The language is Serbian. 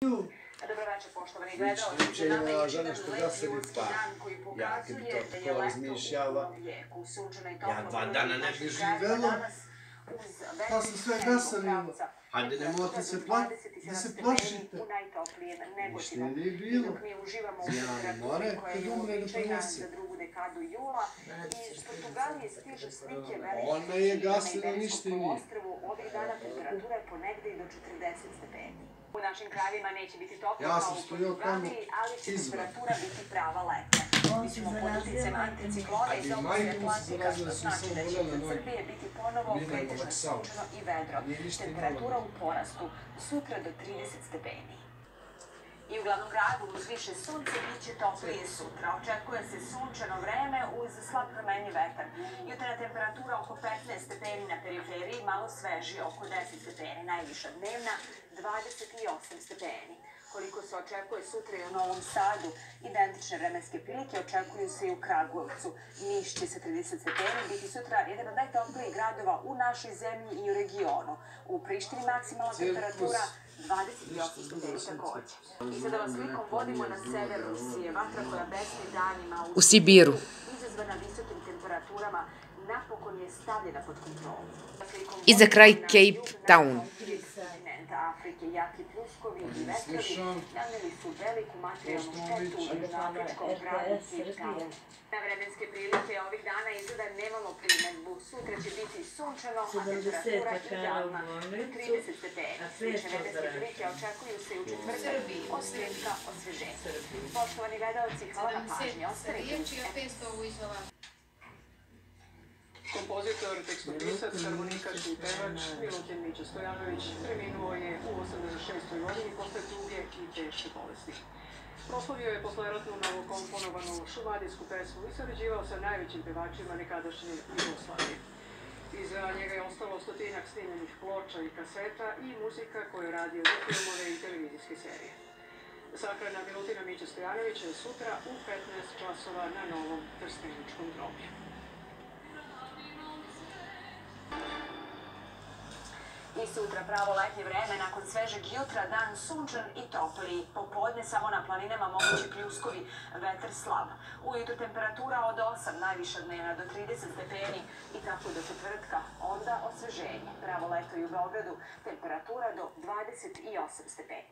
Dobroveče, poštovani gledalci. Juče je žena jedan što uski pa. Ja, kad bi to je tako razmišljala, ja dva dana ne bi živela. Pa se sve pravca. Hajde, nemojte se pla- da se 27 stepeni plašite. U najtoplijem Ništa Negotinu. nije I bilo. dok mi uživamo u Ja ne temperaturi more, koja kad je da prenese. za drugu dekadu jula. Iz Portugalije stižu slike velike Ona je gasila, ništa nije. poluostrvu. Ovih dana temperatura je ponegde i do 40 stepeni. U našim krajevima neće biti toplo Ja kao sam u stojao tamo Portugaliji, ali će temperatura biti prava leta. Ćemo pod uticajem anticiklona A iz i se Atlantika, što znači da će za. Srbije biti ponovo pretežno sunčano i vedro. Temperatura u porastu, sutra do 30 stepeni. I u glavnom gradu uz više sunce biće toplije sutra. Očekuje se sunčano vreme uz slab promenji vetar. Jutarnja temperatura oko 15 stepeni na periferiji, malo sveži oko 10 stepeni. Najviša dnevna 28 stepeni. Koliko se očekuje sutra i u Novom Sadu, identične vremenske prilike očekuju se i u Kragujevcu. Niš će sa 30 stepeni biti sutra jedan od najtoplijih gradova u našoj zemlji i u regionu. U Prištini maksimalna temperatura 28 stepeni takođe. I sada vas slikom vodimo na sever Rusije. Vatra koja besni danima U Sibiru. izazvana visokim temperaturama napokon je stavljena pod kontrolu. I za kraj Cape Town. Afrike, jaki pljuskovi i vetrovi naneli su veliku materijalnu štetu na afričkom gradu Town. Na vremenske prilike ovih dana izgleda nemamo primetbu. Sutra će biti sunčano, a temperatura idealna do 30 stepeni. Slične vremenske prilike očekuju se i u četvrtak od petka osveženja. Poštovani gledalci, hvala na pažnji. Ostanite uz riječi, a 500 izvela. Kompozitor, tekstopisac, harmonikaš i pevač Milutin Mića Stojanović preminuo je u 86. godini posle tuge i teške bolesti. Proslavio je posleratnu novokomponovanu šumadijsku pesmu i sarađivao sa najvećim pevačima nekadašnje Jugoslavije. Iza njega je ostalo stotinak snimljenih ploča i kaseta i muzika koju je radio za filmove i televizijske serije. Sahrana Milutina Mića Stojanovića je sutra u 15 časova na novom Trsteničkom groblju. I sutra pravo letnje vreme, nakon svežeg jutra, dan sunčan i topli. Popodne samo na planinama mogući pljuskovi, vetar slab. Ujutro temperatura od 8, najviša dnevna do 30 stepeni i tako do četvrtka. Onda osveženje. Pravo leto i u Beogradu, temperatura do 28 stepeni.